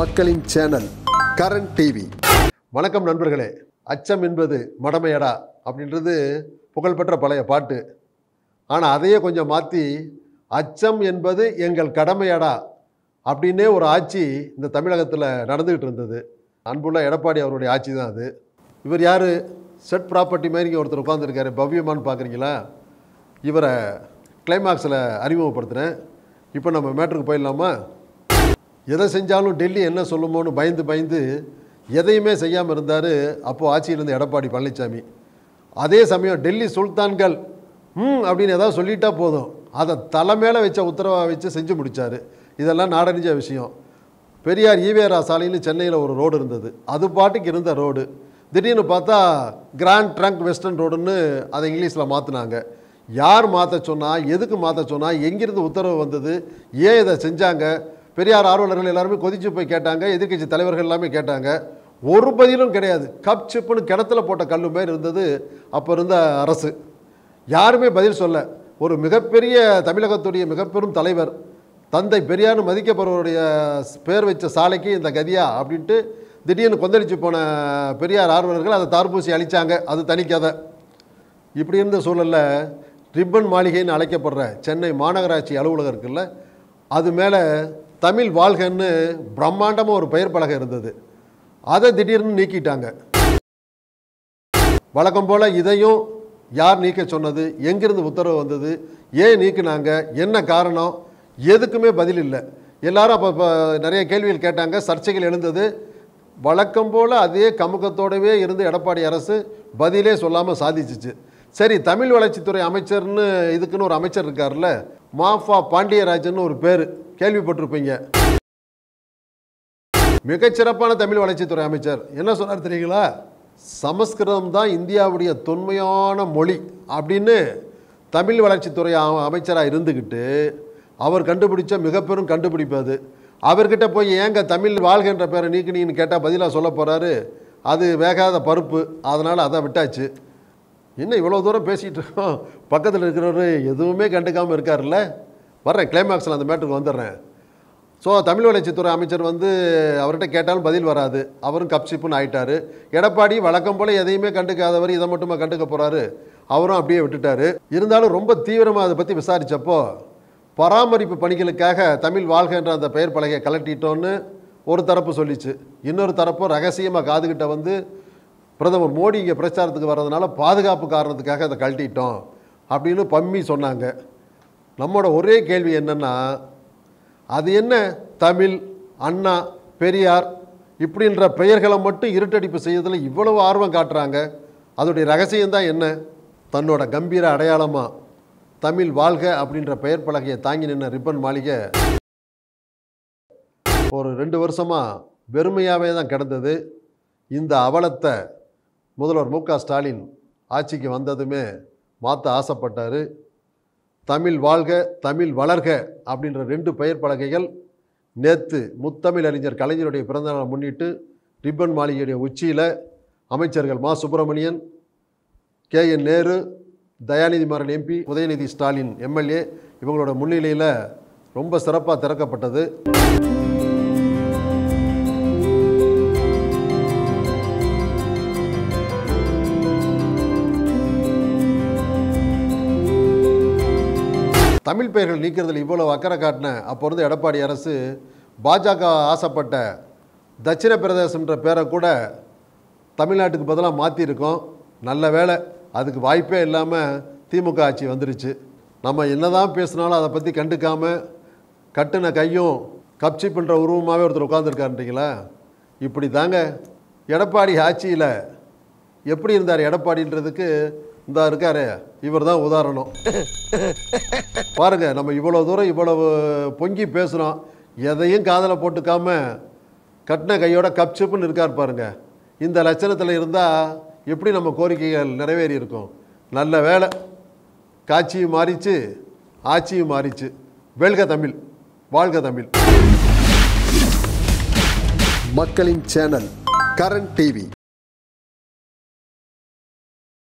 மக்களின் channel current TV. வணக்கம் நண்பர்களே. அச்சம் என்பது மடமையடா அப்படின்றது புகழ்பெற்ற பழைய பாட்டு. ஆனால் அதையே கொஞ்சம் மாற்றி அச்சம் என்பது எங்கள் கடமையடா அப்படின்னே ஒரு ஆட்சி இந்த தமிழகத்தில் நடந்துக்கிட்டு இருந்தது. அன்புள்ள எடப்பாடி அவருடைய ஆட்சி தான் அது. இவர் யார்? செட் ப்ராப்பர்ட்டி மாதிரி இங்கே ஒருத்தர் உட்காந்துருக்காரு பவ்யமானு பார்க்குறீங்களா இவரை கிளைமாக்ஸில் அறிமுகப்படுத்துகிறேன் இப்போ நம்ம மேட்ருக்கு போயிடலாமா? எதை செஞ்சாலும் டெல்லி என்ன சொல்லுமோன்னு பயந்து பயந்து எதையுமே செய்யாமல் இருந்தார் அப்போது ஆட்சியிலிருந்து எடப்பாடி பழனிசாமி அதே சமயம் டெல்லி சுல்தான்கள் ம் அப்படின்னு ஏதாவது சொல்லிட்டா போதும். அதை தலை மேலே வச்ச உத்தரவாக வச்சு செஞ்சு முடித்தார் இதெல்லாம் நாடறிஞ்ச விஷயம். பெரியார் ஈவேரா சாலைன்னு சென்னையில் ஒரு ரோடு இருந்தது. அது பாட்டுக்கு இருந்த ரோடு. திடீர்னு பார்த்தா கிராண்ட் ட்ரங்க் வெஸ்டர்ன் ரோடுன்னு அதை இங்கிலீஷில் மாற்றினாங்க யார் மாற்ற சொன்னால் எதுக்கு மாற்ற சொன்னால் எங்கிருந்து உத்தரவு வந்தது ஏன் இதை செஞ்சாங்க பெரியார் ஆர்வலர்கள் எல்லாருமே கொதிச்சு போய் கேட்டாங்க எதிர்க்கட்சி தலைவர்கள் எல்லாமே கேட்டாங்க. ஒரு பதிலும் கிடையாது. கப் சிப்புன்னு கிணத்துல போட்ட கல்லு மாதிரி இருந்தது. அப்போ இருந்த அரசு. யாருமே பதில் சொல்ல. ஒரு மிகப்பெரிய தமிழகத்துடைய மிகப்பெரும் தலைவர் தந்தை பெரியார்னு மதிக்கப்படுவருடைய பேர் வச்ச சாலைக்கு இந்த கதியா அப்படின்ட்டு திடீர்னு கொந்தளிச்சு போன பெரியார் ஆர்வலர்கள் அதை தார்பூசி அழித்தாங்க அது தனிக்கதை இப்படி இருந்த சூழலில் ரிப்பன் மாளிகைன்னு அழைக்கப்படுற சென்னை மாநகராட்சி அலுவலகம் இருக்குல்ல அது மேலே தமிழ் வாழ்கன்னு பிரம்மாண்டமாக ஒரு பெயர் பலகை இருந்தது. அதை திடீர்னு நீக்கிட்டாங்க. வழக்கம் போல் இதையும் யார் நீக்க சொன்னது? எங்கிருந்து உத்தரவு வந்தது? ஏன் நீக்கினாங்க? என்ன காரணம்? எதுக்குமே பதில் இல்லை. எல்லாரும் அப்போ இப்போ நிறைய கேள்விகள் கேட்டாங்க. சர்ச்சைகள் எழுந்தது. வழக்கம் போல் அதே கமுகத்தோடவே இருந்து எடப்பாடி அரசு பதிலே சொல்லாமல் சாதிச்சிச்சு. சரி தமிழ் வளர்ச்சித்துறை அமைச்சர்னு இதுக்குன்னு ஒரு அமைச்சர் இருக்கார்ல மாஃபா பாண்டியராஜன் ஒரு பேர். கேள்விப்பட்டிருப்பீங்க. மிகச்சிறப்பான தமிழ் வளர்ச்சித்துறை அமைச்சர். என்ன சொன்னார் தெரியுங்களா? சமஸ்கிருதம் தான் இந்தியாவுடைய தொன்மையான மொழி அப்படின்னு தமிழ் வளர்ச்சித்துறை அமைச்சராக இருந்துக்கிட்டு அவர் கண்டுபிடிச்ச மிகப்பெரும் கண்டுபிடிப்பு அது. அவர்கிட்ட போய் ஏங்க தமிழ் வாழ்கின்ற பேரை நீக்கினீங்கன்னு கேட்டால் பதிலாக சொல்ல போகிறாரு அது வேகாத பருப்பு. அதனால் அதை விட்டாச்சு. என்ன இவ்வளோ தூரம் பேசிகிட்டு இருக்கோம்? பக்கத்தில் இருக்கிறவர் எதுவுமே கண்டுக்காமல் இருக்கார்ல வர்றேன் கிளைமேக்ஸில் அந்த மேட்டருக்கு வந்துடுறேன். ஸோ தமிழ் வளர்ச்சித்துறை அமைச்சர் வந்து அவர்கிட்ட கேட்டாலும் பதில் வராது. அவரும் கப்சிப்புன்னு ஆயிட்டாரு. எடப்பாடி வழக்கம் போல் எதையுமே கண்டுக்காதவர் இதை மட்டுமா கண்டுக்க போகிறாரு அவரும் அப்படியே விட்டுட்டாரு. இருந்தாலும் ரொம்ப தீவிரமாக அதை பற்றி விசாரித்தப்போ பராமரிப்பு பணிகளுக்காக தமிழ் வாழ்க என்ற அந்த பெயர் பலகையை கலட்டிட்டோன்னு ஒரு தரப்பு சொல்லிச்சு. இன்னொரு தரப்பும் ரகசியமாக காதுகிட்ட வந்து பிரதமர் மோடி இங்கே பிரச்சாரத்துக்கு வர்றதுனால பாதுகாப்பு காரணத்துக்காக அதை கழட்டிட்டோம் அப்படின்னு பம்மி சொன்னாங்க. நம்மளோட ஒரே கேள்வி என்னென்னா அது என்ன? தமிழ் அண்ணா பெரியார் இப்படின்ற பெயர்களை மட்டும் இருட்டடிப்பு செய்யறதில் இவ்வளவு ஆர்வம் காட்டுறாங்க. அதோடைய ரகசியம்தான் என்ன? தன்னோட கம்பீர அடையாளமாக தமிழ் வாழ்க அப்படின்ற பெயர் பலகையை தாங்கி நின்ன ரிப்பன் மாளிகை ஒரு ரெண்டு வருஷமாக வெறுமையாகவே தான் கிடந்தது. இந்த அவலத்தை முதல்வர் மு க ஸ்டாலின் ஆட்சிக்கு வந்ததுமே மாற்ற ஆசைப்பட்டார். தமிழ் வாழ்க தமிழ் வளர்க அப்படின்ற ரெண்டு பெயர் பலகைகள் நேற்று முத்தமிழ் அறிஞர் கலைஞருடைய பிறந்தநாளை முன்னிட்டு ரிப்பன் மாளிகையுடைய உச்சியில் அமைச்சர்கள் Ma. Subramanian K. N. Nehru Dayanidhi Maran MP Udhayanidhi Stalin MLA இவங்களோட முன்னிலையில் ரொம்ப சிறப்பாக திறக்கப்பட்டது. தமிழ் பெயர்கள் நீக்கிறதுல இவ்வளவு அக்கறை காட்டின அப்போ இருந்து எடப்பாடி அரசு பாஜக ஆசைப்பட்ட தட்சிண பிரதேசம்ன்ற பேரை கூட தமிழ்நாட்டுக்கு பதிலாக மாற்றிருக்கோம் நல்ல வேலை அதுக்கு வாய்ப்பே இல்லாமல் திமுக ஆட்சி வந்துருச்சு. நம்ம என்னதான் பேசினாலும் அதை பற்றி கண்டுக்காமல் கட்டுன கையும் கப்சிப்புன்ற உருவமாகவே ஒருத்தர் உட்காந்துருக்காருன்றீங்களா இப்படி தாங்க எடப்பாடி ஆட்சியில் எப்படி இருந்தார் எடப்பாடின்றதுக்கு இந்த இருக்காரு இவர் தான் உதாரணம். பாருங்க நம்ம இவ்வளோ தூரம் இவ்வளவு பொங்கி பேசுகிறோம் எதையும் காதில் போட்டுக்காம கட்டின கையோட கப்சிப்புன்னு இருக்கார் பாருங்க. இந்த லட்சணத்தில் இருந்தால் எப்படி நம்ம கோரிக்கைகள் நிறைவேறி இருக்கும்? நல்ல வேலை காட்சியும் மாறிச்சு ஆட்சியும் மாறிச்சு. வெல்க தமிழ் வாழ்க தமிழ். மக்களின் சேனல் கரண்ட் டிவி.